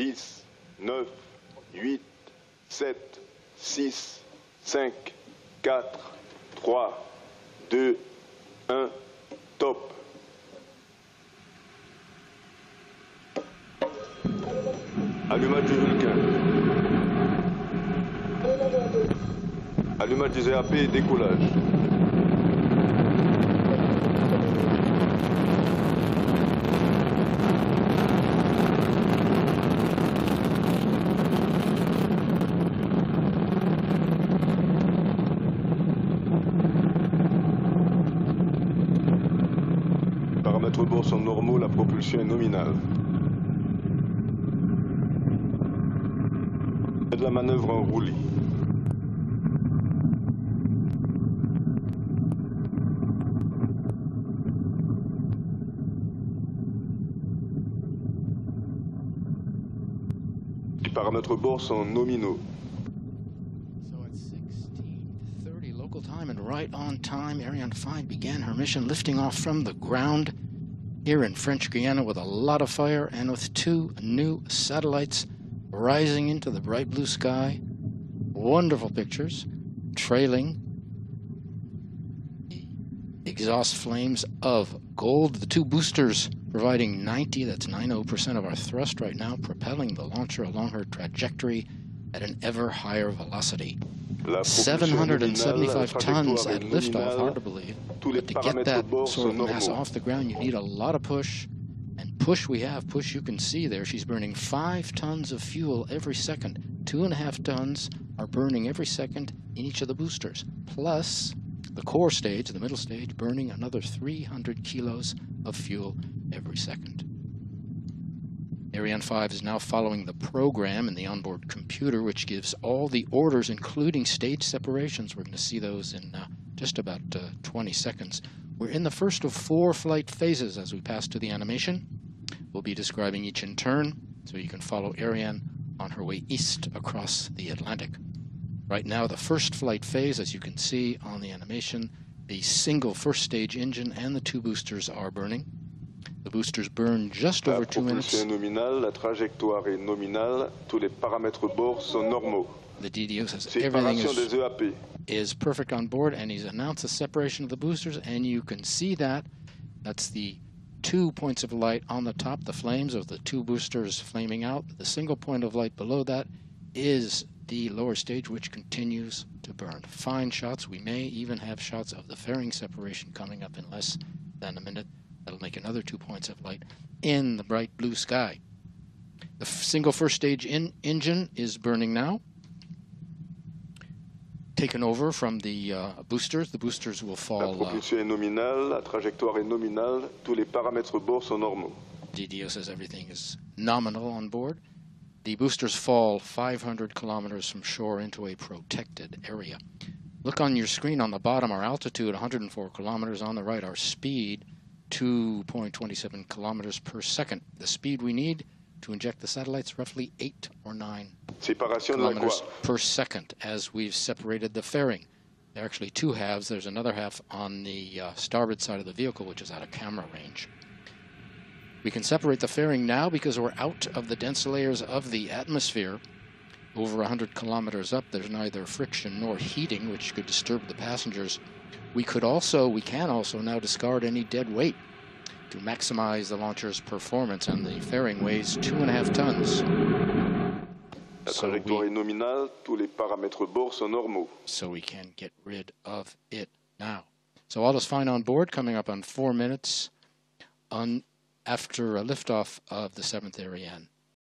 10, 9, 8, 7, 6, 5, 4, 3, 2, 1, top. Allumage du Vulcain. Allumage des EAP et décollage. Paramètres bord sont normaux, la propulsion est nominale. de la manœuvre en roulis. Les paramètres bord sont nominaux. So at 16:30 local time and right on time, Ariane 5 began her mission lifting off from the ground here in French Guiana with a lot of fire and with two new satellites rising into the bright blue sky. Wonderful pictures, trailing exhaust flames of gold. The two boosters providing 90, that's 90% of our thrust right now, propelling the launcher along her trajectory at an ever higher velocity. 775 tons at liftoff, hard to believe. But to get that sort of mass off the ground, you need a lot of push. And push we have. Push you can see there. She's burning five tons of fuel every second. Two and a half tons are burning every second in each of the boosters. Plus, the core stage, the middle stage, burning another 300 kilos of fuel every second. Ariane 5 is now following the program in the onboard computer, which gives all the orders, including stage separations. We're going to see those in uh, just about uh, 20 seconds. We're in the first of four flight phases as we pass to the animation. We'll be describing each in turn, so you can follow Ariane on her way east across the Atlantic. Right now, the first flight phase, as you can see on the animation, the single first stage engine and the two boosters are burning. The boosters burn just over two minutes. Nominale, la trajectoire est nominale, tous les paramètres sont normaux. The DDO says everything is, is perfect on board, and he's announced the separation of the boosters, and you can see that. That's the two points of light on the top, the flames of the two boosters flaming out. The single point of light below that is the lower stage, which continues to burn. Fine shots. We may even have shots of the fairing separation coming up in less than a minute. Make another two points of light in the bright blue sky. The single first stage in- engine is burning now. Taken over from the uh, boosters. The boosters will La fall. Uh, propulsion est nominale, la trajectoire est nominale, tous les paramètres bord sont normaux. DDO says everything is nominal on board. The boosters fall 500 kilometers from shore into a protected area. Look on your screen on the bottom, our altitude 104 kilometers. On the right, our speed 2.27 kilometers per second. The speed we need to inject the satellites roughly 8 or 9 Séparation kilometers per second as we've separated the fairing. There are actually two halves. There's another half on the uh, starboard side of the vehicle, which is out of camera range. We can separate the fairing now because we're out of the dense layers of the atmosphere. Over 100 kilometers up, there's neither friction nor heating, which could disturb the passengers. We could also, we can also now discard any dead weight to maximize the launcher's performance, and the fairing weighs two and a half tons. La So trajectoire we- est nominale, tous les paramètres bord sont normaux. so we can get rid of it now. So all is fine on board, coming up on four minutes on after a liftoff of the seventh Ariane.